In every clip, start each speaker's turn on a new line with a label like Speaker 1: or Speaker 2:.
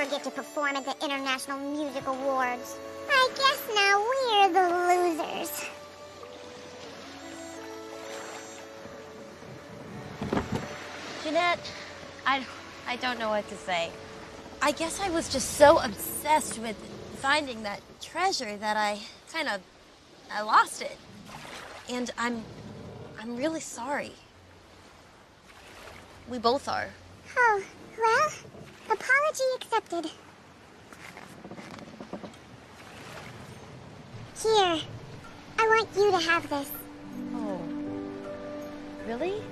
Speaker 1: at the International Music Awards. I guess now we're the losers.
Speaker 2: Jeanette, I, I don't know what to say. I guess I was just so obsessed with finding that treasure that I kind of I lost it. And I'm I'm really sorry. We both are.
Speaker 1: Oh, well, apology accepted. Here, I want you to have this.
Speaker 2: Oh. Really?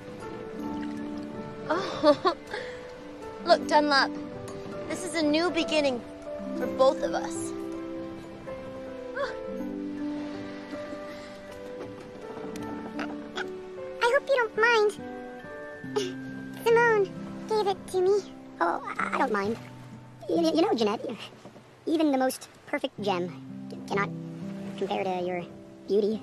Speaker 2: Oh. Look, Dunlap. This is a new beginning for both of us. Oh.
Speaker 1: I hope you don't mind. Simone gave it to me.
Speaker 3: Oh, I don't mind. You, you know, Jeanette, even the most perfect gem cannot compare to your beauty